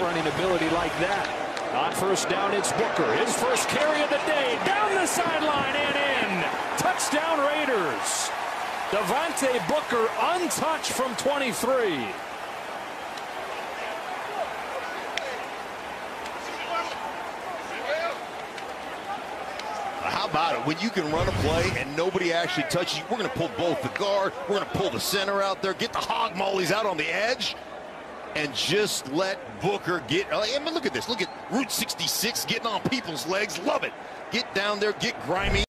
running ability like that. On first down, it's Booker. His first carry of the day. Down the sideline and in. Touchdown Raiders. Devontae Booker untouched from 23. How about it? When you can run a play and nobody actually touches you, we're going to pull both the guard, we're going to pull the center out there, get the hog mollies out on the edge, and just let Booker get. Oh, I mean, look at this. Look at Route 66 getting on people's legs. Love it. Get down there, get grimy.